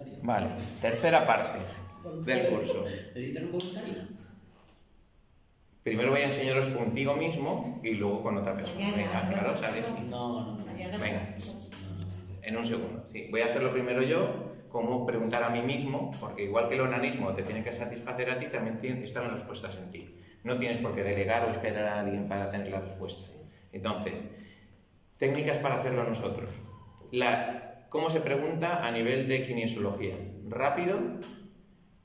voluntario. Vale, tercera parte del curso. ¿Necesitas un voluntario? Primero voy a enseñaros contigo mismo y luego con otra persona. Venga, ¿no? claro, ¿sabes? No, no, no. Venga. En un segundo. Sí, voy a hacerlo primero yo, como preguntar a mí mismo, porque igual que el onanismo te tiene que satisfacer a ti, también están las respuestas en ti. No tienes por qué delegar o esperar a alguien para tener la respuesta. Entonces, técnicas para hacerlo nosotros. La, ¿Cómo se pregunta a nivel de kinesiología? Rápido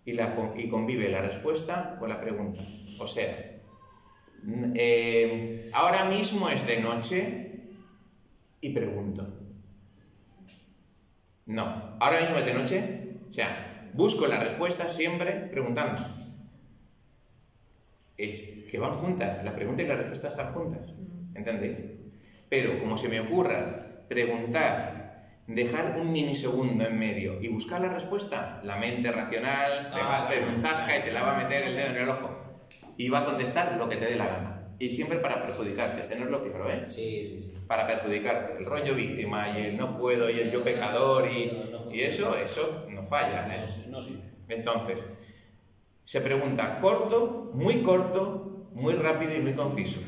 y, la, con- y convive la respuesta con la pregunta. O sea, eh, ahora mismo es de noche y pregunto. No, ahora mismo es de noche. O sea, busco la respuesta siempre preguntando. Es que van juntas, la pregunta y la respuesta están juntas. ¿Entendéis? Pero como se me ocurra preguntar, dejar un minisegundo en medio y buscar la respuesta, la mente racional te va a hacer un zasca y te la va a meter el dedo en el ojo. Y va a contestar lo que te dé la gana. Y siempre para perjudicarte, tenerlo claro, ¿eh? Sí, sí, sí. para perjudicarte. El rollo víctima y el no puedo y el yo pecador y, y eso, eso no falla. ¿eh? No, no sirve. Entonces, se pregunta corto, muy corto, muy rápido y muy conciso.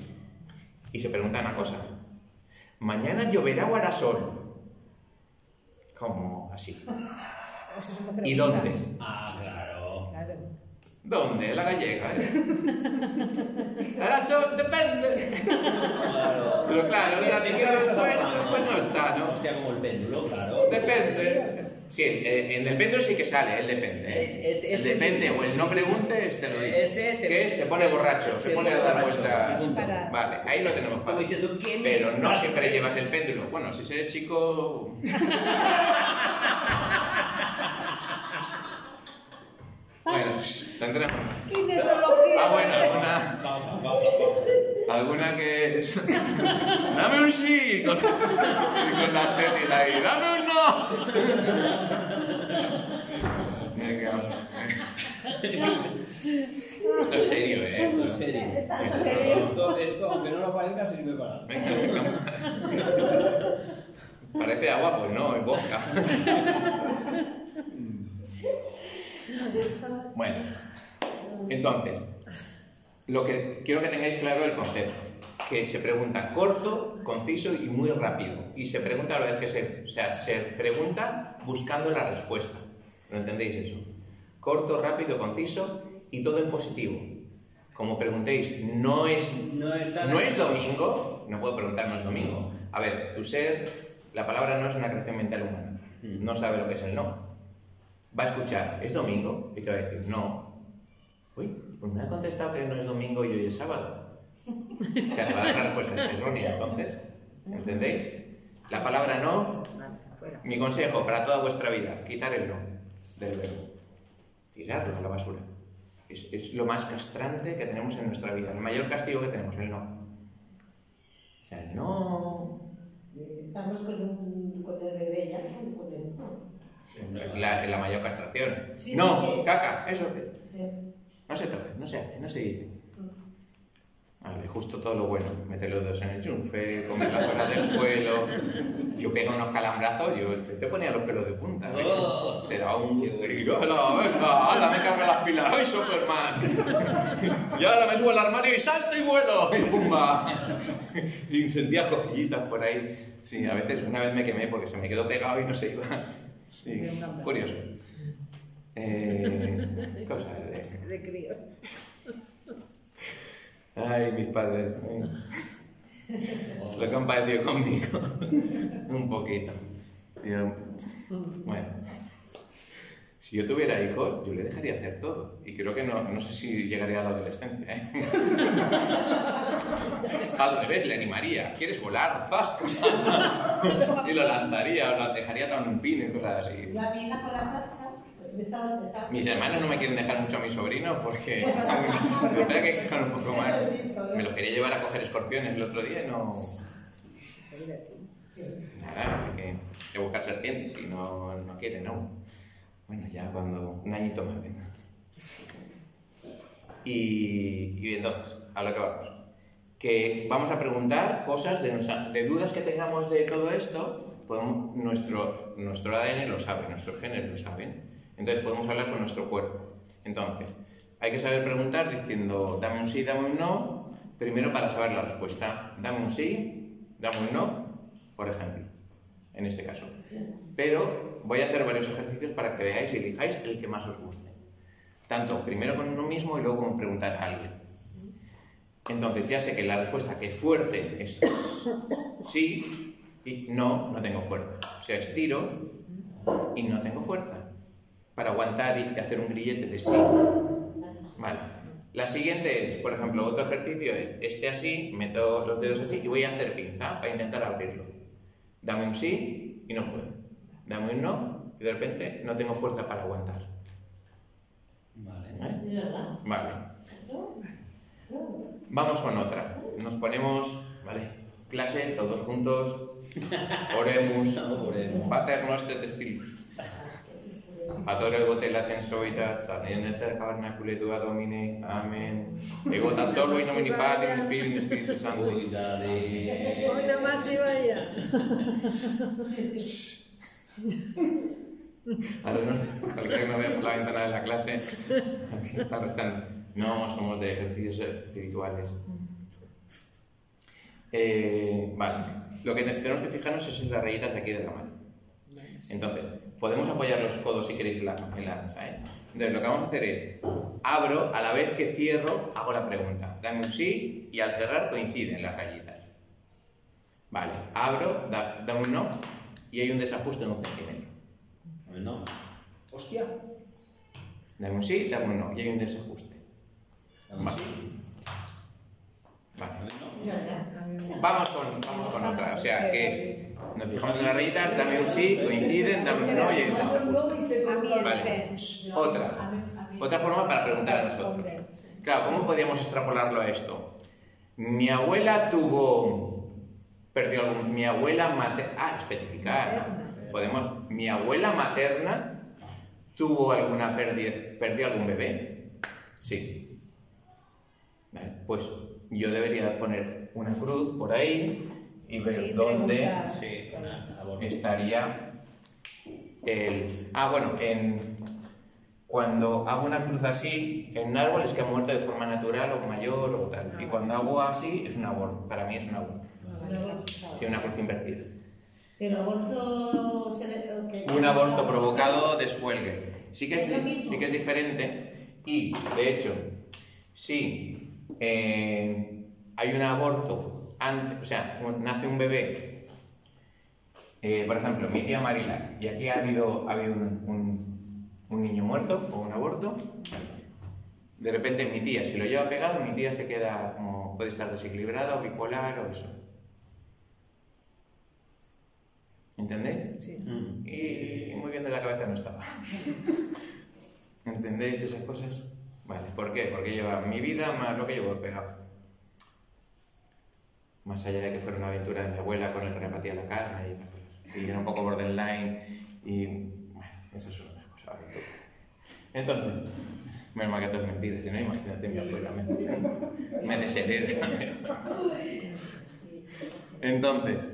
Y se pregunta una cosa. ¿Mañana lloverá o hará sol? Como así. Eso ¿Y dónde? Ah, claro. Claro. ¿Dónde? La gallega, ¿eh? ¿Hará sol? Depende. Claro. Pero claro, ¿Qué- la qué- respuesta pues no está, ¿no? Hostia, como el péndulo, claro. Depende. Sí, eh, en el péndulo sí que sale, el depende. ¿eh? Es- este- el este depende sí. o el no preguntes, te lo dice. Este te- que se pone borracho, se, se pone a dar vueltas. Para- Vale, ahí lo tenemos Como fácil. diciendo, ¿quién Pero no siempre llevas el péndulo. Bueno, si eres chico. bueno, tendremos. Ah, bueno, alguna. Alguna que. ¡Dame un sí! Con, con la tétila ahí. ¡Dame un no! Venga. Esto es serio, ¿eh? Esto es serio. Esto, esto, aunque no lo parezca, sirve para. Venga. Parece agua, pues no, es vodka. Bueno, entonces, lo que quiero que tengáis claro el concepto, que se pregunta corto, conciso y muy rápido. Y se pregunta a la vez que se, o sea, se pregunta buscando la respuesta. ¿No entendéis eso? Corto, rápido, conciso y todo en positivo. Como preguntéis, no es No no es domingo, no puedo preguntar, no es domingo. A ver, tu ser, la palabra no es una creación mental humana. No sabe lo que es el no. Va a escuchar, ¿es domingo? Y te va a decir, no. Uy, pues me ha contestado que no es domingo y hoy es sábado. O sea, te va a dar una respuesta errónea, entonces. ¿Entendéis? La palabra no, mi consejo para toda vuestra vida, quitar el no del verbo. Tirarlo a la basura. Es, es lo más castrante que tenemos en nuestra vida. El mayor castigo que tenemos, el no. O sea, el no. Estamos con, un, con el bebé ya, con el no. La, la mayor castración. Sí, no, sí, sí. caca, eso. Eh, No se toca, no se hace, no se dice. Vale, justo todo lo bueno. Meter los dedos en el chunfe, comer las cosas del suelo. Yo pego unos calambrazos, yo te, ponía los pelos de punta. ¿no? Oh. te daba un gusto. Y digo, ¡Hala, venga! ¡Hala, me cargo las pilas! ¡Ay, Superman! Y ahora me subo al armario y salto y vuelo. Y ¡pumba! Y sentías cosquillitas por ahí. Sí, a veces, una vez me quemé porque se me quedó pegado y no se iba. Sí, curioso. Eh, cosas de... de crío. Ay, mis padres. Lo que han padecido conmigo. Un poquito. Bueno. Si yo tuviera hijos, yo le dejaría hacer todo. Y creo que no, no sé si llegaría a la adolescencia. ¿eh? Al revés, le animaría. ¿Quieres volar? ¡Zas! y lo lanzaría, o lo dejaría tan un pin y cosas así. Yo a mi hija con la plancha, Mis hermanos no me quieren dejar mucho a mis sobrinos porque que un poco más. Me los quería llevar a coger escorpiones el otro día y no. Nada, hay que, hay que buscar serpientes y no, no quieren aún. Bueno, ya cuando un añito más venga. Y, y entonces, a lo que vamos. Que vamos a preguntar cosas de, nuestra- de dudas que tengamos de todo esto, podemos, nuestro, nuestro ADN lo sabe, nuestros genes lo saben. Entonces podemos hablar con nuestro cuerpo. Entonces, hay que saber preguntar diciendo, dame un sí, dame un no, primero para saber la respuesta. Dame un sí, dame un no, por ejemplo, en este caso. Pero voy a hacer varios ejercicios para que veáis y elijáis el que más os guste. Tanto primero con uno mismo y luego con preguntar a alguien. Entonces ya sé que la respuesta que es fuerte es sí y no, no tengo fuerza. O sea, estiro y no tengo fuerza para aguantar y hacer un grillete de sí. Vale. La siguiente es, por ejemplo, otro ejercicio es este así, meto los dedos así y voy a hacer pinza para intentar abrirlo. Dame un sí y no puedo. Dame un no y de repente no tengo fuerza para aguantar. Vale. ¿Vale? ¿Es verdad? Vale. Vamos con otra. Nos ponemos, vale, clase, todos juntos. Oremos. Pater noster testil. Patore gote laten soita, zanen eter tabernacule tua domine, amen. Egota solo in nomini Patri, in Filii, in Spiritus Sancti. Hoy nada más iba ya. Ahora no, cualquiera que me vea por la ventana de la clase, aquí está restando. No, somos de ejercicios espirituales. Eh, vale, lo que tenemos que fijarnos es en las rayitas de aquí de la mano. Entonces, podemos apoyar los codos si queréis en la, en la mesa. ¿eh? Entonces, lo que vamos a hacer es, abro, a la vez que cierro, hago la pregunta. Dame un sí y al cerrar coinciden las rayitas. Vale, abro, da- dame un no y hay un desajuste de un centímetro. No. Hostia. Dame un sí, dame un no y hay un desajuste. Dame un Vale. sí. Vale. Vamos con, vamos con otra. O sea, que es, nos fijamos en las rayitas, dame un sí, coinciden, dame un no y hay un desajuste. A mí es Vale. Otra. Otra forma para preguntar a nosotros. Claro, ¿cómo podríamos extrapolarlo a esto? Mi abuela tuvo. Perdió algún. Mi abuela materna. Ah, especificar. Podemos. Mi abuela materna tuvo alguna pérdida. ¿Perdió algún bebé? Sí. Vale, pues yo debería poner una cruz por ahí y ver Sí, dónde. Sí, estaría el... Ah, bueno, en... cuando hago una cruz así, en un árbol es que ha muerto de forma natural o mayor o tal. Y cuando hago así es un aborto. Para mí es un aborto. Sí, una cruz invertida. Pero aborto se le- que- Un aborto provocado descuelgue. Sí que es, sí que es diferente y, de hecho, si eh, hay un aborto antes, o sea, nace un bebé, eh, por ejemplo, mi tía Marila, y aquí ha habido, ha habido un, un- un niño muerto o un aborto, de repente mi tía, si lo lleva pegado, mi tía se queda como, puede estar desequilibrada o bipolar o eso. ¿Entendéis? Sí. Mm. Y muy bien de la cabeza no estaba. ¿Entendéis esas cosas? Vale, ¿por qué? Porque lleva mi vida más lo que llevo pegado. Más allá de que fuera una aventura de mi abuela con el que repartía la carne y las cosas. Y era un poco borderline y... Bueno, esas son otras cosas. aventuras. Entonces, menos mal que todo es mentira, si no, imagínate mi abuela. Me, me deshereda. Entonces,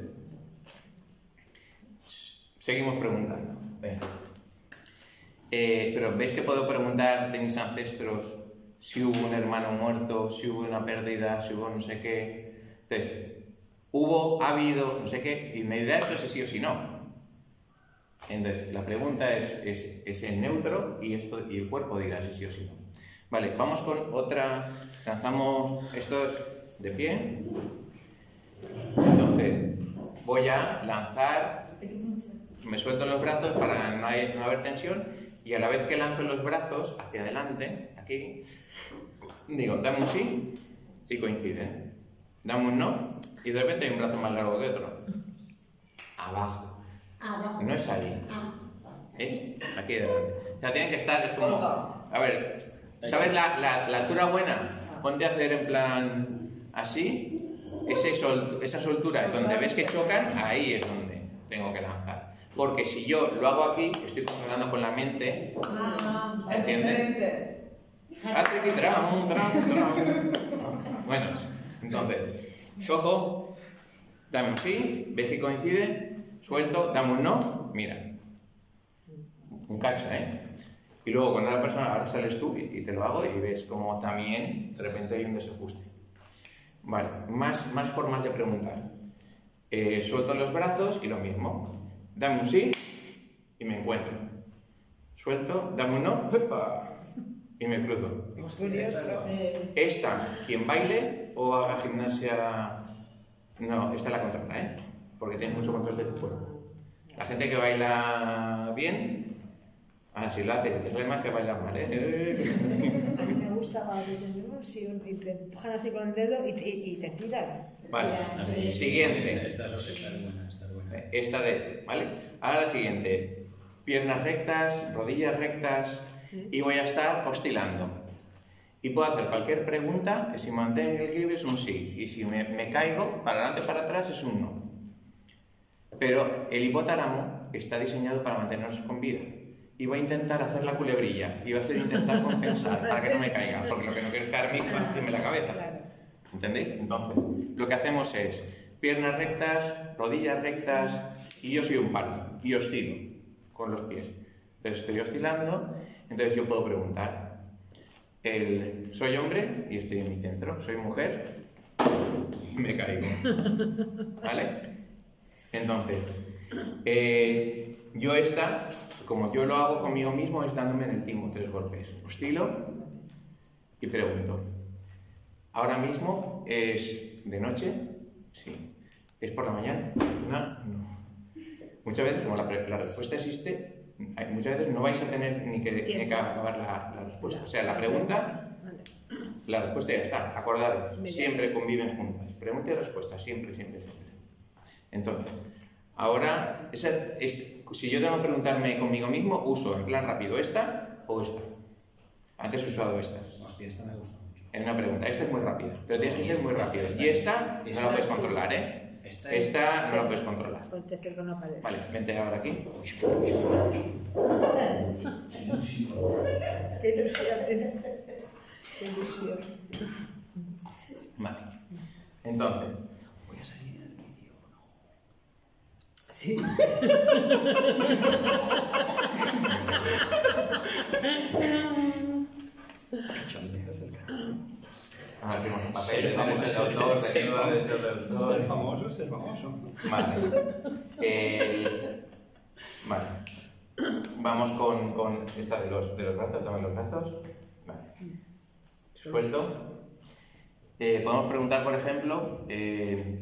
Seguimos preguntando. Eh, pero veis que puedo preguntar de mis ancestros si hubo un hermano muerto, si hubo una pérdida, si hubo no sé qué. Entonces, hubo, ha habido, no sé qué, dirá esto si sí o si no. Entonces, la pregunta es, es, es en neutro y, esto, y el cuerpo dirá si sí o si no. Vale, vamos con otra. Lanzamos esto de pie. Entonces, voy a lanzar me suelto los brazos para no, no haber tensión y a la vez que lanzo los brazos hacia adelante, aquí, digo, dame un sí y coinciden. Dame un no y de repente hay un brazo más largo que otro. Abajo. Abajo. No es ahí. Ah, Es aquí delante. O sea, tienen que estar es como... A ver, ¿sabes la, la- la altura buena? Ponte a hacer en plan así. Ese sol- esa soltura donde ves que chocan, ahí es donde tengo que lanzar. Porque si yo lo hago aquí, estoy controlando con la mente. ah, ¿Entiendes? Ah, triqui, tram, tram, tram. Bueno, entonces, ojo, dame un sí, ves si coincide, suelto, dame un no, mira. Un cacha, ¿eh? Y luego con la persona, ahora sales tú y, te lo hago y ves como también de repente hay un desajuste. Vale, más, más formas de preguntar. Eh, suelto los brazos y lo mismo. Dame un sí y me encuentro. Suelto, dame un no ¡epa! Y me cruzo. Esta, quien baile o haga gimnasia. No, esta la controla, ¿eh? Porque tienes mucho control de tu cuerpo. La gente que baila bien, ah, si lo haces, te sale más que bailar mal, ¿eh? A mí me gusta cuando ¿no? Si te empujan así con el dedo y te, y te tiran. Vale, siguiente. Esta es esta es buena, esta es buena. Esta de, ¿vale? Ahora la siguiente. Piernas rectas, rodillas rectas y voy a estar oscilando. Y puedo hacer cualquier pregunta que si mantengo el equilibrio es un sí. Y si me, me caigo para adelante o para atrás es un no. Pero el hipotálamo está diseñado para mantenernos con vida. Y voy a intentar hacer la culebrilla. Y va a ser intentar compensar para que no me caiga. Porque lo que no quiero es caerme la cabeza. ¿Entendéis? Entonces, lo que hacemos es piernas rectas, rodillas rectas y yo soy un palo y oscilo con los pies. Entonces estoy oscilando, entonces yo puedo preguntar, ¿soy hombre? Y estoy en mi centro. ¿Soy mujer? Me caigo. ¿Vale? Entonces, eh, yo esta, como yo lo hago conmigo mismo, es dándome en el timo tres golpes. Oscilo y pregunto. Ahora mismo es de noche, sí. ¿Es por la mañana? No, no. Muchas veces, como la, respuesta existe, muchas veces no vais a tener ni que, ni que acabar la, la respuesta. O sea, la pregunta, la respuesta ya está. Acordad, Me- siempre conviven juntas. Pregunta y respuesta, siempre, siempre, siempre. Entonces, ahora, esa, es- si yo tengo que preguntarme conmigo mismo, uso en plan rápido esta o esta. Antes he usado esta. Hostia, esta me gusta mucho. En una pregunta, esta es muy rápida, pero tienes que ser muy rápido. Y esta no la puedes controlar, ¿eh? Esta es- Esta no la puedes controlar. Ponte cerca una pared. Vale, vente ahora aquí. Qué ilusión. Qué ilusión. Vale. Entonces, voy a salir en el vídeo. Sí. Ahora hacemos un papel, Ser famoso, autor, ser autor. Famoso, ser famoso. Vale. El- Vale. Vamos con, con esta de los, de los brazos, dame los brazos. Vale. Suelto. Eh, podemos preguntar, por ejemplo, eh,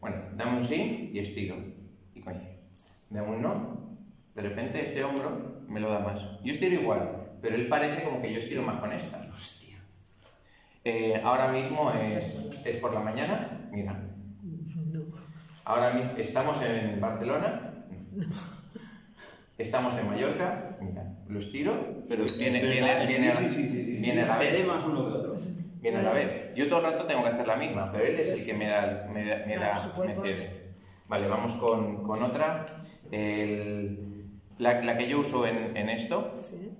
bueno, dame un sí y estiro. Y coño, dame un no. De repente este hombro me lo da más. Yo estiro igual, pero él parece como que yo estiro más con esta. Hostia. Eh, ahora mismo es, es por la mañana, mira. Ahora mismo estamos en Barcelona. Estamos en Mallorca, mira, lo estiro, pero viene, viene, viene, a- sí, sí, sí, sí, sí. viene a la vez. más uno que otro. Viene a la vez. Yo todo el rato tengo que hacer la misma, pero él es el que me da, me da, me da- cede. Vale, vamos con, con otra. El- la, la que yo uso en, en esto, Sí.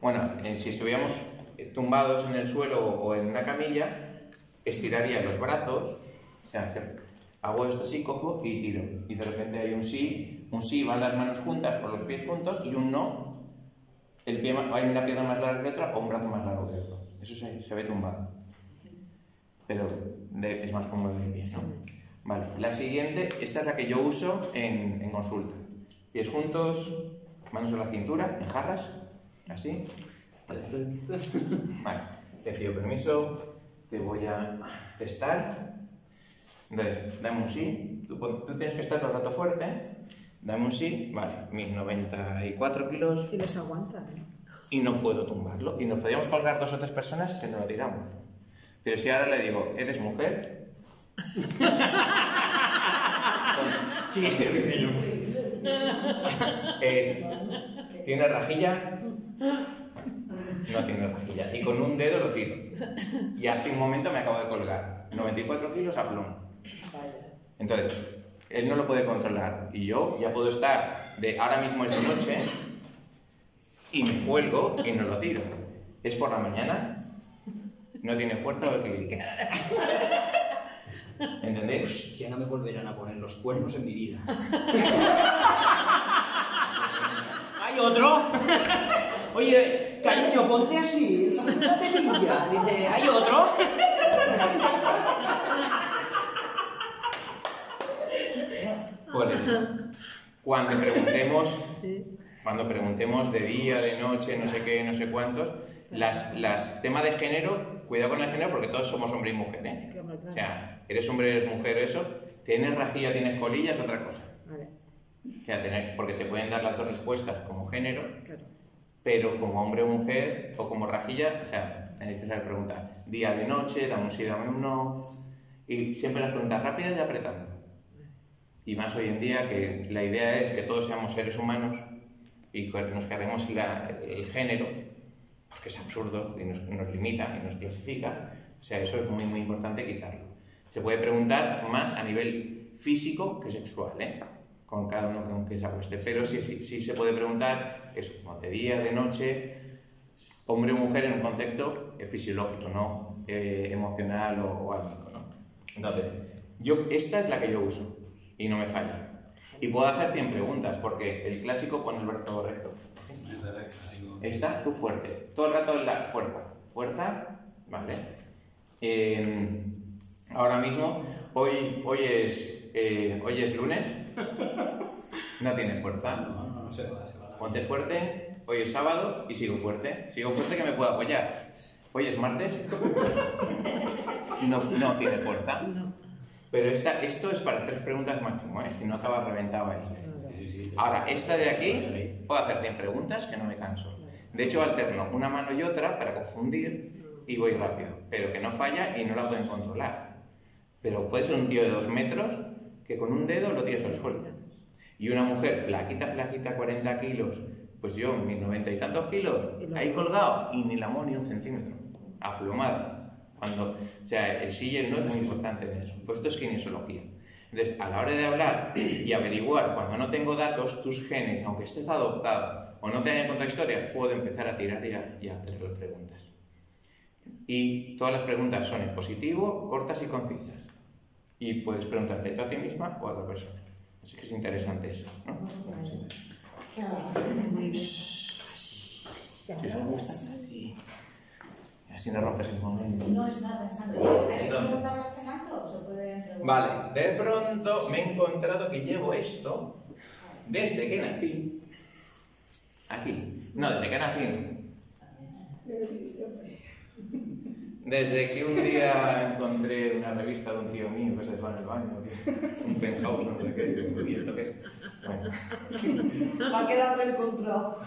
bueno, eh, si estuviéramos tumbados en el suelo o en una camilla, estiraría los brazos, o sea, hago esto así, cojo y tiro. Y de repente hay un sí, un sí, van las manos juntas con los pies juntos y un no, el pie, hay una pierna más larga que otra o un brazo más largo que otro. Eso se, se ve tumbado. Pero de- es más cómodo de pie, ¿no? Vale, la siguiente, esta es la que yo uso en, en consulta. Pies juntos, manos a la cintura, en jarras, así. Vale, te pido permiso, te voy a testar. Entonces, dame un sí. Tú, tienes que estar todo el rato fuerte. Dame un sí. Vale, mis 94 kilos Y los aguantan. ¿eh? y no puedo tumbarlo. Y nos podríamos colgar dos o tres personas que no lo tiramos. Pero si ahora le digo, ¿eres mujer? Eh, ¿Tiene rajilla? No. Y con un dedo lo tiro. Y hace un momento me acabo de colgar. 94 kilos a plomo. Vaya. Entonces, él no lo puede controlar. Y yo ya puedo estar de ahora mismo es de noche y me cuelgo y no lo tiro. Es por la mañana, no tiene fuerza o equilibrio. ¿Entendéis? Ya no me volverán a poner los cuernos en mi vida. ¿Hay otro? Oye, cariño, ponte así, esa cerilla. Dice, ¿hay otro? Por eso. Cuando preguntemos, cuando preguntemos de día, de noche, no sé qué, no sé cuántos, las, las temas de género, cuidado con el género porque todos somos hombre y mujer, ¿eh? O sea, eres hombre, eres mujer, eso, tienes rajilla, tienes colilla, es otra cosa. Vale, O sea, tener, porque te pueden dar las dos respuestas como género, claro. Pero como hombre o mujer, o como rajilla, o sea, que saber preguntar día de noche, dame un sí, dame un no, y siempre las preguntas rápidas y apretando. Y más hoy en día que la idea es que todos seamos seres humanos y nos carguemos la- el género, porque es absurdo y nos, nos limita y nos clasifica. O sea, eso es muy, muy importante quitarlo. Se puede preguntar más a nivel físico que sexual, ¿eh? Con cada uno con que se acueste. Pero sí, sí, sí se puede preguntar eso, de día, de noche, hombre o mujer en un contexto eh, fisiológico, no eh, emocional o, o álmico. ¿no? Entonces, yo, esta es la que yo uso y no me falla. Y puedo hacer 100 preguntas porque el clásico pone el brazo recto. Está tú fuerte. Todo el rato la fuerza. Fuerza, vale. Eh, ahora mismo, hoy, hoy, es, hoy es lunes. No tienes fuerza. No, no, no se va, se va. Ponte fuerte, hoy es sábado y sigo fuerte. Sigo fuerte que me puedo apoyar. Hoy es martes. No, no tiene fuerza. Pero esta, esto es para tres preguntas máximo, ¿eh? si no acaba reventado ahí. Ahora, esta de aquí, puedo hacer 100 preguntas que no me canso. De hecho, alterno una mano y otra para confundir y voy rápido. Pero que no falla y no la pueden controlar. Pero puede ser un tío de dos metros que con un dedo lo tienes al suelo. Y una mujer flaquita, flaquita, 40 kilos, pues yo, mis 90 y tantos kilos, ahí colgado y ni la muevo ni un centímetro, aplomada. Cuando, o sea, el sille no es muy importante en eso. Pues esto es kinesiología. Entonces, a la hora de hablar y averiguar, cuando no tengo datos, tus genes, aunque estés adoptado o no te hayan contado historias, puedo empezar a tirar y a, y a hacer las preguntas. Y todas las preguntas son en positivo, cortas y concisas. Y puedes preguntarte tú a ti misma o a otra persona. Así que es interesante eso, ¿no? Muy bien. Si os gusta, así. No rompes el momento. No está pensando. ¿Hay que preguntar más en alto o se puede preguntar? Vale, de pronto me he encontrado que llevo esto desde que nací. Aquí. No, desde que nací. no. Desde que un día encontré una revista de un tío mío que se dejó en el baño, un penthouse, no sé qué, y digo, ¿y esto qué es? Bueno. Ha quedado reencontrado.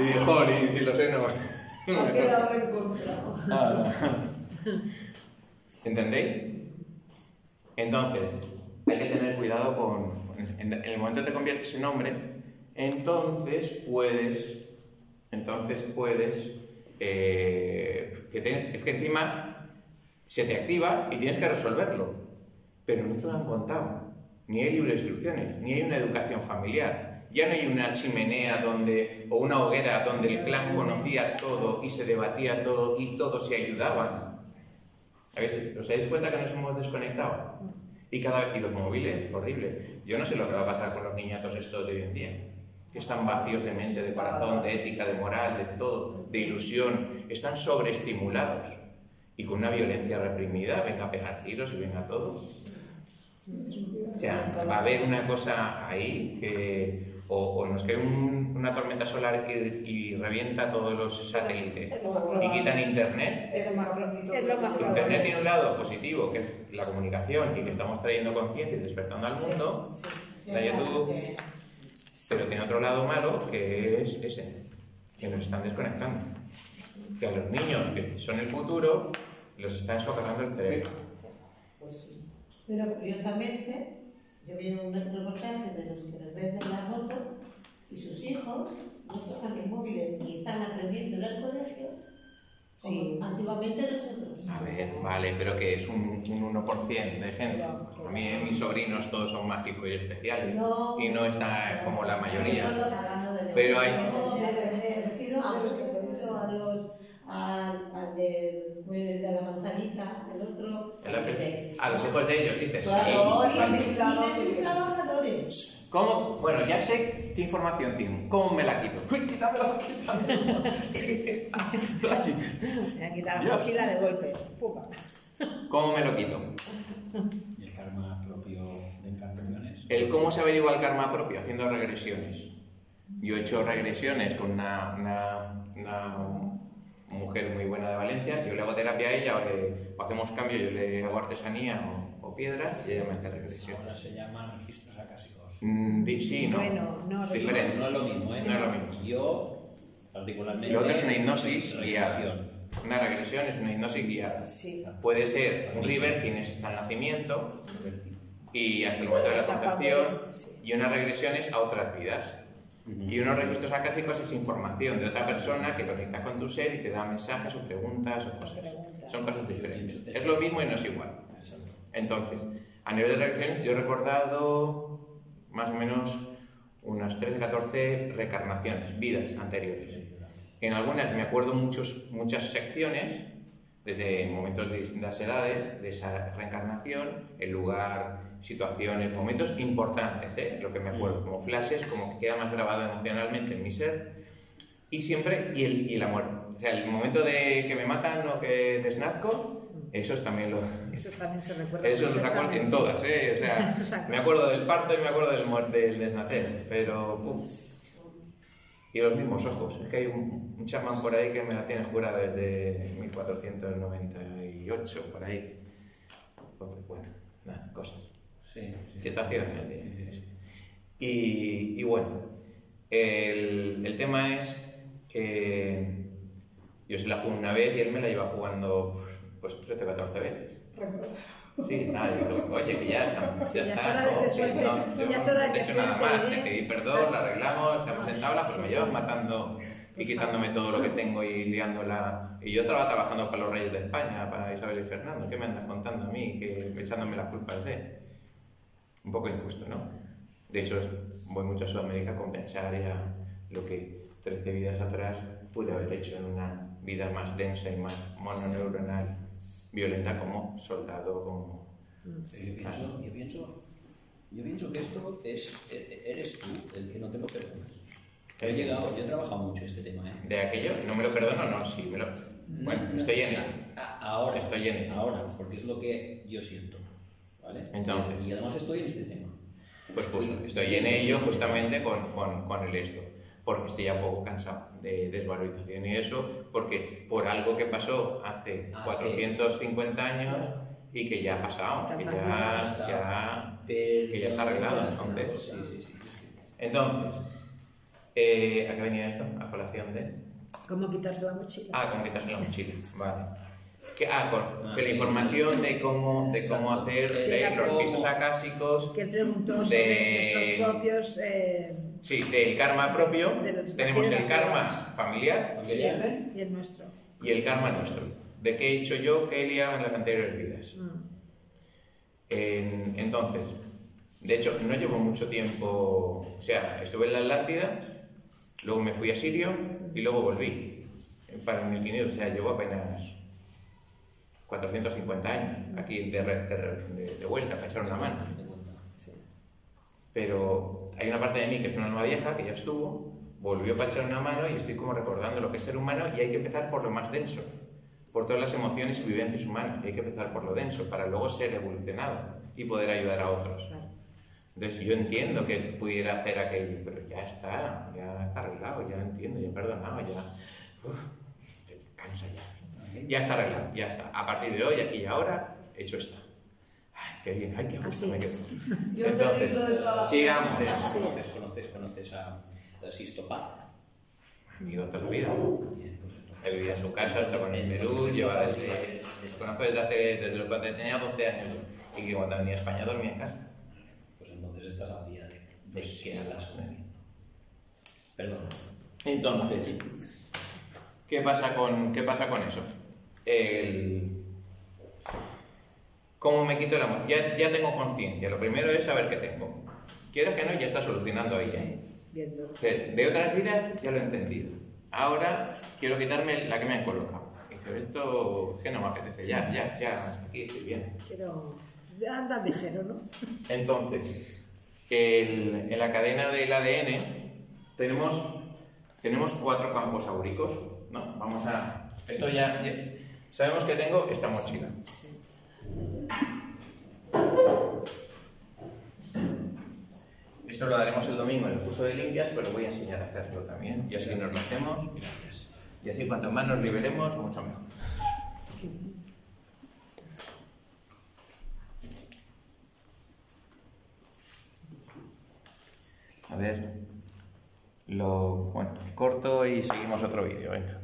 Y dije, joder, si lo sé, no. Ha quedado reencontrado. Nada. ¿Entendéis? Entonces, hay que tener cuidado con... En en el momento que te conviertes en hombre, entonces puedes... Entonces puedes... eh, que es que encima se te activa y tienes que resolverlo. Pero no te lo han contado. Ni hay libro de instrucciones, ni hay una educación familiar. Ya no hay una chimenea donde, o una hoguera donde el clan conocía todo y se debatía todo y todos se ayudaban. A ver, ¿os dais cuenta que nos hemos desconectado? Y, cada, y los móviles, horrible. Yo no sé lo que va a pasar con los niñatos estos de hoy en día. Que están vacíos de mente, de corazón, de ética, de moral, de todo, de ilusión. Están sobreestimulados. Y con una violencia reprimida, venga a pegar tiros y venga todo. O sea, va a haber una cosa ahí que o, o nos cae un- una tormenta solar y, y revienta todos los satélites Es lo y quitan internet. Es lo más, pro- es lo más Internet tiene un lado positivo, que es la comunicación y que estamos trayendo conciencia y despertando al mundo, la YouTube, pero tiene otro lado malo que es ese, que nos están desconectando. Que a los niños, que son el futuro, los están socarrando el cerebro. Pues sí. Pero curiosamente, yo vi un reportaje de los que les venden la moto y sus hijos no tocan los móviles y están aprendiendo en el colegio Sí. antiguamente nosotros. A ver, vale, pero que es un, un 1% de gente. A mí mis sobrinos todos son mágicos y especiales No. y no está como la mayoría. No, Pero hay... No, me me refiero a los a los al, al de, de la manzanita, el otro, El. A los hijos de ellos, dices. Claro, sí. de sus trabajadores. ¿Cómo? Bueno, ya sé qué información tengo. ¿Cómo me la quito? ¡Uy, quítamela, quítamela! Me ha quitado la mochila de golpe. ¿Cómo me lo quito? Y el karma propio de encarnaciones. El cómo se averigua el karma propio, haciendo regresiones. Yo he hecho regresiones con una, una- una mujer muy buena de Valencia, yo le hago terapia a ella, o, le- o hacemos cambio, yo le hago artesanía o, o piedras y ella me hace regresión. Ahora se llaman registros acásicos. Mm, sí, no. Bueno, no, Diferente. No es lo mismo, ¿eh? No es lo mismo. Yo, particularmente. Lo otro es una hipnosis guiada. Una regresión es una hipnosis guiada. Sí. Puede ser un river, tienes hasta el nacimiento y hasta el momento de la concepción, es, sí. y unas regresiones a otras vidas. Y unos registros acásicos es información de otra persona que conecta con tu ser y te da mensajes o preguntas o cosas. Son cosas diferentes. Es lo mismo y no es igual. Entonces, a nivel de regresiones, yo he recordado más o menos unas 13, 14 recarnaciones, vidas anteriores. En algunas me acuerdo muchos, muchas secciones, desde momentos de distintas edades, de esa reencarnación, el lugar, situaciones, momentos importantes, ¿eh? lo que me acuerdo, como flashes, como que queda más grabado emocionalmente en mi ser. Y siempre, y el, y el amor. O sea, el momento de que me matan o que desnazco, esos también lo, Eso también se recuerda. eso lo recuerdo en todas, ¿eh? O sea, me acuerdo del parto y me acuerdo del, del desnacer, pero... pum. Y los mismos ojos. Es que hay un, un chamán por ahí que me la tiene jurada desde 1498, por ahí. Bueno, nada, cosas. Sí. sí. Situaciones. Sí, sí, sí. Y, y bueno, el, el tema es que yo se la jugué una vez y él me la iba jugando pues, pues 13 o 14 veces. Sí, nada, digo, oye, que ya, está, Sí, ya es está, hora de que ¿no? suelte, yo ya es hora de no que hecho nada suelte, más, ¿eh? te pedí perdón, la arreglamos, estamos en tabla, pero me llevas matando y quitándome todo lo que tengo y liándola. Y yo estaba trabajando para los Reyes de España, para Isabel y Fernando, ¿qué me andas contando a mí? Que echándome las culpas de... Un poco injusto, ¿no? De hecho, voy mucho a Sudamérica a compensar ya lo que 13 vidas atrás pude haber hecho en una vida más densa y más mononeuronal, violenta como soldado, como... Yo pienso, yo, pienso, yo pienso que esto es, e- eres tú el que no te lo perdonas. He llegado, yo he trabajado mucho este tema, ¿eh? De aquello, no me lo perdono, no, sí, me lo... Bueno, No, estoy en ello. a- Ahora. Estoy en ello. Ahora, porque es lo que yo siento. ¿Vale? Entonces. Y además estoy en este tema. Pues justo, estoy en ello justamente con, con, con el esto, porque estoy ya un poco cansado de desvalorización y eso, porque por algo que pasó hace Hace- 450 años y que ya ha pasado, que ya, ya, que ya está arreglado, entonces. Sí, sí, sí. Entonces, eh, ¿a qué venía esto? A colación de... ¿Cómo quitarse la mochila? Ah, cómo quitarse la mochila, vale. Que, ah, con, Ah, que la información de cómo, de cómo hacer De los pisos acásicos, Que preguntó sobre De- nuestros propios. Eh, Sí, del karma propio. Tenemos el karma familiar y, el, y el nuestro. y el karma nuestro. De qué he hecho yo, qué he liado en las anteriores vidas. Mm. En- entonces, de hecho, no llevo mucho tiempo. O sea, estuve en la Atlántida, luego me fui a Sirio y luego volví. Para el 1500, o sea, llevo apenas 450 años aquí de, de de- de vuelta para echar una mano. Pero hay una parte de mí que es una alma vieja que ya estuvo, volvió para echar una mano y estoy como recordando lo que es ser humano y hay que empezar por lo más denso, por todas las emociones y vivencias humanas, y hay que empezar por lo denso para luego ser evolucionado y poder ayudar a otros. Entonces yo entiendo que pudiera hacer aquello, pero ya está, ya está arreglado, ya entiendo, ya he perdonado, ya... Uf, te cansa ya. Ya está arreglado, ya está. A partir de hoy, aquí y ahora, hecho está. Ay, qué bien, ay, qué gusto me quedo. Yo de trabajo. sigamos. ¿Conoces, conoces, conoces, conoces a, a Sisto Paz? Amigo toda la vida. Entonces- He vivido en su casa, estaba en el Perú, lleva desde... Conozco desde, hace, desde los cuando tenía 12 años y que cuando venía a España dormía en casa. Pues entonces estás al día de, de Pues qué sí. estás sucediendo. Perdón. Entonces, ¿qué pasa con, qué pasa con eso? El... ¿Cómo me quito el amor? Ya, ya tengo conciencia. Lo primero es saber qué tengo. Quieras que no, ya está solucionando ahí. ¿eh? De otras vidas ya lo he entendido. Ahora quiero quitarme la que me han colocado. Pero esto es que no me apetece, ya, ya, ya, aquí estoy bien. Pero anda ligero, ¿no? Entonces, el- en la cadena del ADN tenemos, tenemos cuatro campos áuricos, ¿no? Vamos a... Esto ya, ya- sabemos que tengo esta mochila. Esto lo daremos el domingo en el curso de limpias, pero voy a enseñar a hacerlo también. Y así nos lo hacemos. Gracias. Y así cuanto más nos liberemos, mucho mejor. A ver, lo bueno, corto y seguimos otro vídeo. Venga.